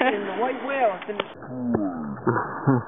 in the white whale.